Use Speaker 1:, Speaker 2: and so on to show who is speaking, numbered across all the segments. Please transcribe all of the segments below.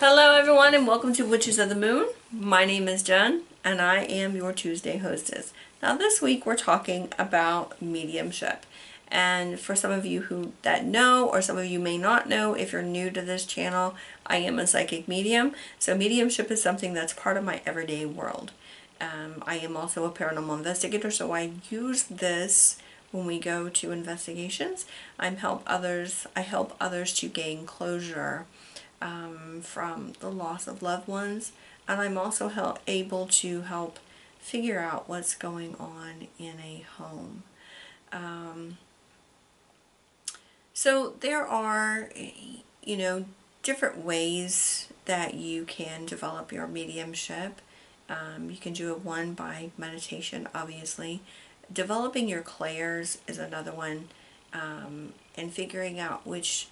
Speaker 1: Hello everyone and welcome to Witches of the Moon. My name is Jen and I am your Tuesday hostess. Now this week we're talking about mediumship. And for some of you who that know or some of you may not know if you're new to this channel, I am a psychic medium. So mediumship is something that's part of my everyday world. Um, I am also a paranormal investigator so I use this when we go to investigations. I help others I help others to gain closure um, from the loss of loved ones and I'm also help, able to help figure out what's going on in a home. Um, so there are, you know, different ways that you can develop your mediumship. Um, you can do it one by meditation, obviously. Developing your clairs is another one, um, and figuring out which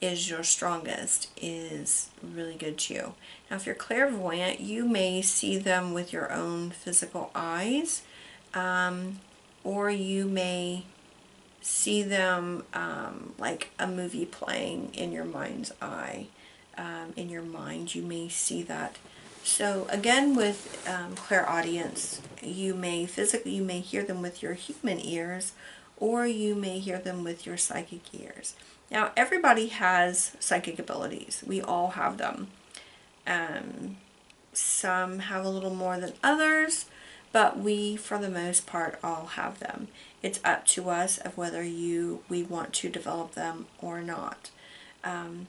Speaker 1: is your strongest is really good too. Now if you're clairvoyant, you may see them with your own physical eyes, um, or you may see them um, like a movie playing in your mind's eye. Um, in your mind, you may see that. So again, with um, clairaudience, you may physically, you may hear them with your human ears, or you may hear them with your psychic ears. Now, everybody has psychic abilities. We all have them. Um, some have a little more than others, but we, for the most part, all have them. It's up to us of whether you we want to develop them or not. Um,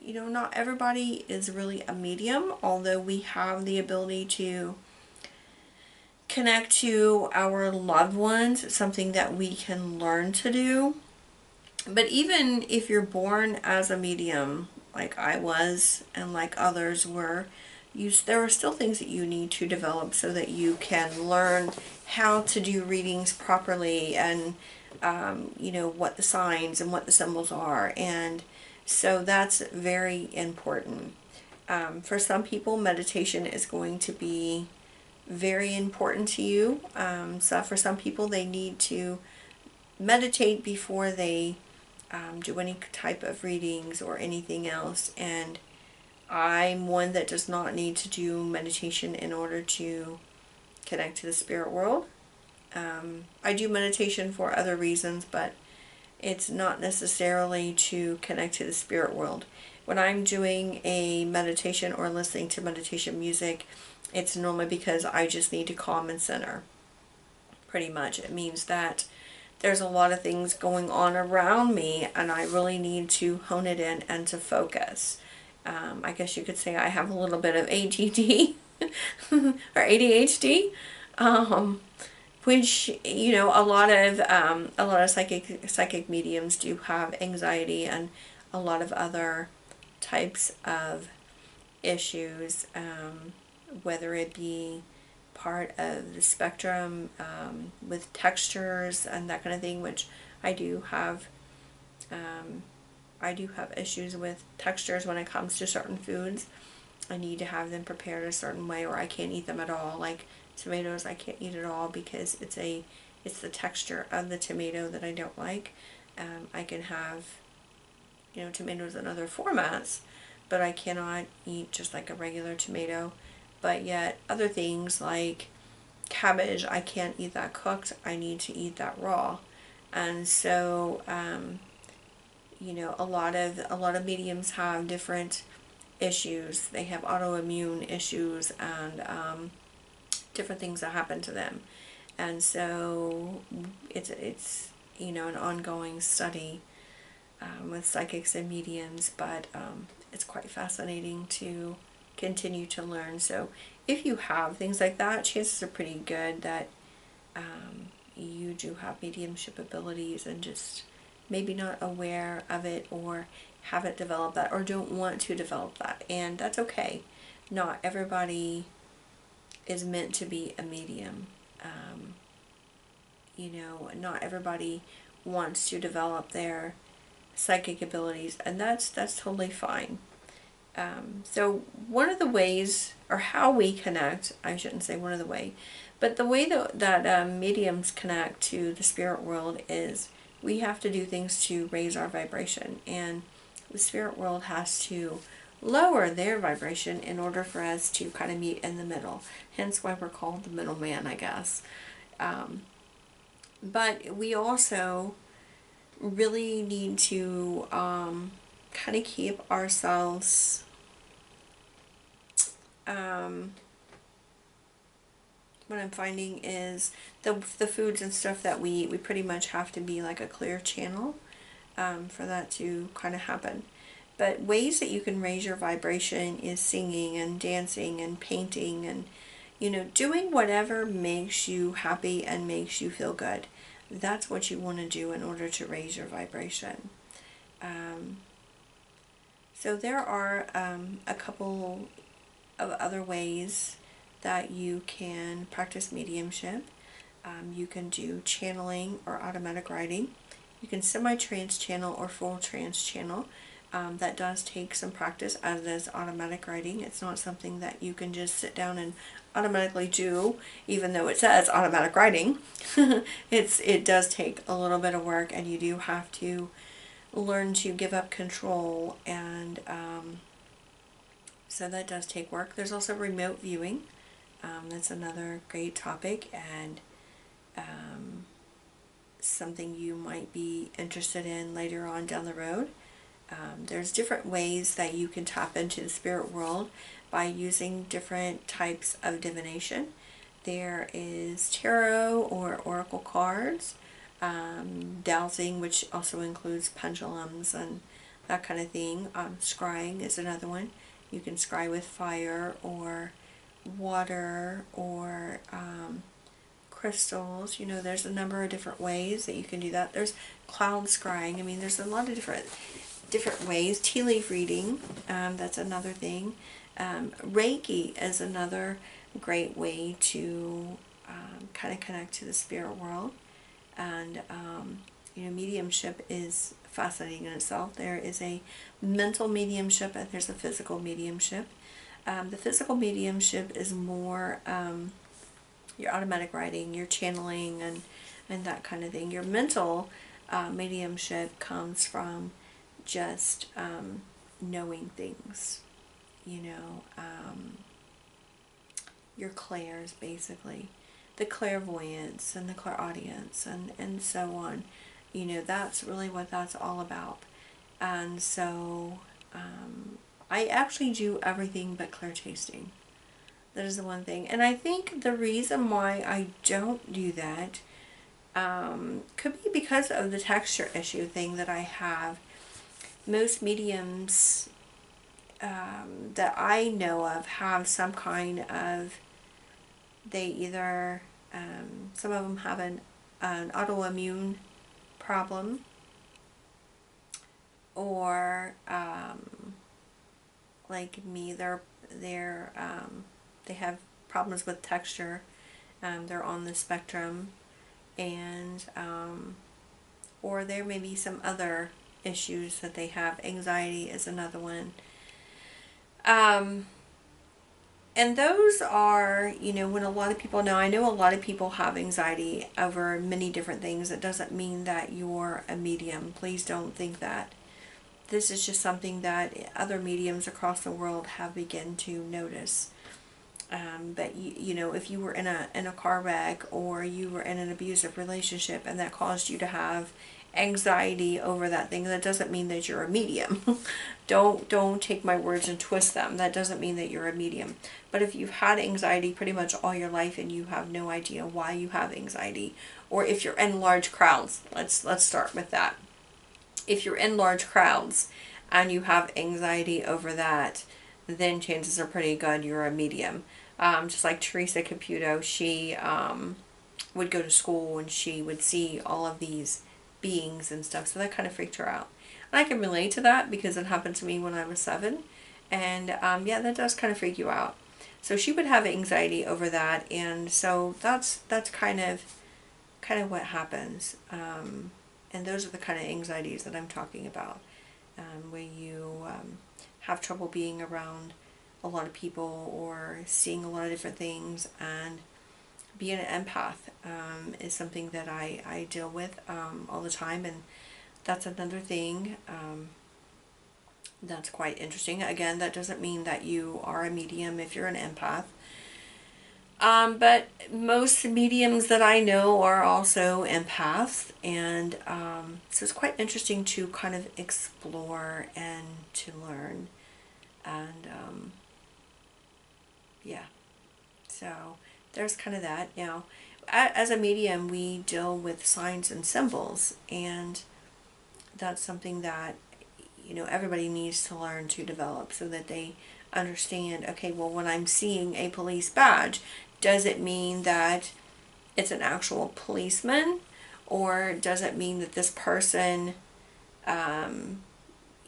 Speaker 1: you know, not everybody is really a medium, although we have the ability to connect to our loved ones, something that we can learn to do. But even if you're born as a medium, like I was and like others were, you, there are still things that you need to develop so that you can learn how to do readings properly and, um, you know, what the signs and what the symbols are. And so that's very important. Um, for some people, meditation is going to be very important to you. Um, so for some people, they need to meditate before they um, do any type of readings or anything else. And I'm one that does not need to do meditation in order to connect to the spirit world. Um, I do meditation for other reasons, but it's not necessarily to connect to the spirit world. When I'm doing a meditation or listening to meditation music, it's normally because I just need to calm and center. Pretty much. It means that there's a lot of things going on around me and I really need to hone it in and to focus. Um, I guess you could say I have a little bit of ADD or ADHD, um, which you know a lot of um, a lot of psychic psychic mediums do have anxiety and a lot of other types of issues, um, whether it be part of the spectrum um, with textures and that kind of thing, which I do have. Um, I do have issues with textures when it comes to certain foods. I need to have them prepared a certain way or I can't eat them at all. Like tomatoes, I can't eat at all because it's a it's the texture of the tomato that I don't like. Um, I can have, you know, tomatoes in other formats, but I cannot eat just like a regular tomato but yet other things like cabbage, I can't eat that cooked. I need to eat that raw. And so, um, you know, a lot of a lot of mediums have different issues. They have autoimmune issues and um, different things that happen to them. And so, it's it's you know an ongoing study um, with psychics and mediums, but um, it's quite fascinating to continue to learn. So if you have things like that, chances are pretty good that um, you do have mediumship abilities and just maybe not aware of it or haven't developed that or don't want to develop that. And that's okay. Not everybody is meant to be a medium. Um, you know, not everybody wants to develop their psychic abilities and that's that's totally fine. Um, so one of the ways, or how we connect, I shouldn't say one of the way, but the way that, that um, mediums connect to the spirit world is we have to do things to raise our vibration. And the spirit world has to lower their vibration in order for us to kind of meet in the middle. Hence why we're called the middleman, I guess. Um, but we also really need to um, kind of keep ourselves um, what I'm finding is the the foods and stuff that we eat, we pretty much have to be like a clear channel um, for that to kind of happen. But ways that you can raise your vibration is singing and dancing and painting and you know doing whatever makes you happy and makes you feel good. That's what you want to do in order to raise your vibration. Um, so there are um, a couple of other ways that you can practice mediumship. Um, you can do channeling or automatic writing. You can semi-trance channel or full trance channel. Um, that does take some practice as does automatic writing. It's not something that you can just sit down and automatically do, even though it says automatic writing. it's It does take a little bit of work and you do have to learn to give up control and um, so that does take work. There's also remote viewing. Um, that's another great topic and um, something you might be interested in later on down the road. Um, there's different ways that you can tap into the spirit world by using different types of divination. There is tarot or oracle cards, um, dowsing, which also includes pendulums and that kind of thing. Um, scrying is another one. You can scry with fire or water or um, crystals. You know, there's a number of different ways that you can do that. There's cloud scrying. I mean, there's a lot of different different ways. Tea leaf reading, um, that's another thing. Um, Reiki is another great way to um, kind of connect to the spirit world. And, um, you know, mediumship is fascinating in itself. There is a mental mediumship and there's a physical mediumship. Um, the physical mediumship is more um, your automatic writing, your channeling, and, and that kind of thing. Your mental uh, mediumship comes from just um, knowing things, you know, um, your clairs basically, the clairvoyance and the clairaudience and, and so on. You know, that's really what that's all about. And so um, I actually do everything but clear tasting. That is the one thing. And I think the reason why I don't do that um, could be because of the texture issue thing that I have. Most mediums um, that I know of have some kind of, they either, um, some of them have an, an autoimmune problem or um, like me, they're they're um, they have problems with texture. Um, they're on the spectrum, and um, or there may be some other issues that they have. Anxiety is another one. Um, and those are, you know, when a lot of people know, I know a lot of people have anxiety over many different things. It doesn't mean that you're a medium. Please don't think that this is just something that other mediums across the world have begun to notice. Um, but you, you know, if you were in a in a car wreck or you were in an abusive relationship and that caused you to have anxiety over that thing, that doesn't mean that you're a medium. don't don't take my words and twist them. That doesn't mean that you're a medium. But if you've had anxiety pretty much all your life and you have no idea why you have anxiety, or if you're in large crowds, let's let's start with that if you're in large crowds and you have anxiety over that, then chances are pretty good you're a medium. Um, just like Teresa Caputo, she um, would go to school and she would see all of these beings and stuff, so that kind of freaked her out. And I can relate to that because it happened to me when I was seven, and um, yeah, that does kind of freak you out. So she would have anxiety over that, and so that's that's kind of kind of what happens. Um, and those are the kind of anxieties that I'm talking about, um, where you um, have trouble being around a lot of people or seeing a lot of different things and being an empath um, is something that I, I deal with um, all the time and that's another thing um, That's quite interesting. Again, that doesn't mean that you are a medium if you're an empath. Um, but most mediums that I know are also empaths, and um, so it's quite interesting to kind of explore and to learn. And um, yeah, so there's kind of that. You know, as a medium, we deal with signs and symbols, and that's something that you know everybody needs to learn to develop so that they understand okay well when i'm seeing a police badge does it mean that it's an actual policeman or does it mean that this person um,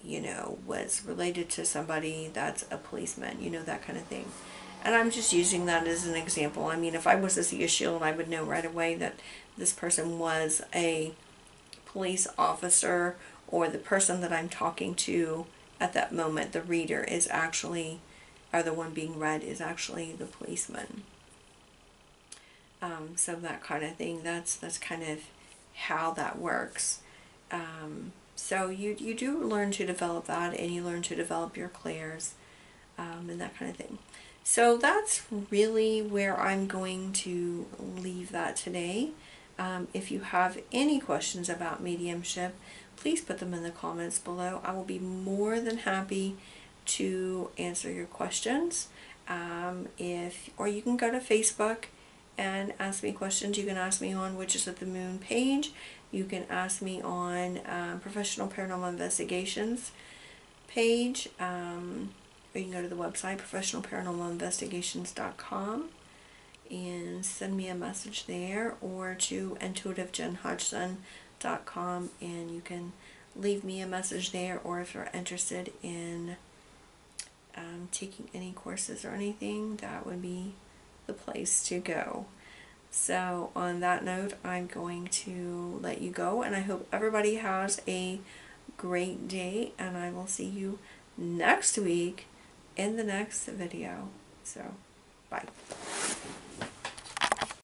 Speaker 1: you know was related to somebody that's a policeman you know that kind of thing and i'm just using that as an example i mean if i was to see a shield i would know right away that this person was a police officer or the person that I'm talking to at that moment, the reader, is actually, or the one being read is actually the policeman. Um, so that kind of thing. That's that's kind of how that works. Um, so you you do learn to develop that, and you learn to develop your clairs, um, and that kind of thing. So that's really where I'm going to leave that today. Um, if you have any questions about mediumship, please put them in the comments below. I will be more than happy to answer your questions. Um, if Or you can go to Facebook and ask me questions. You can ask me on Witches of the Moon page. You can ask me on um, Professional Paranormal Investigations page. Um, or you can go to the website professionalparanormalinvestigations.com and send me a message there or to intuitivejenhodgson.com and you can leave me a message there or if you're interested in um, taking any courses or anything that would be the place to go. So on that note I'm going to let you go and I hope everybody has a great day and I will see you next week in the next video. So bye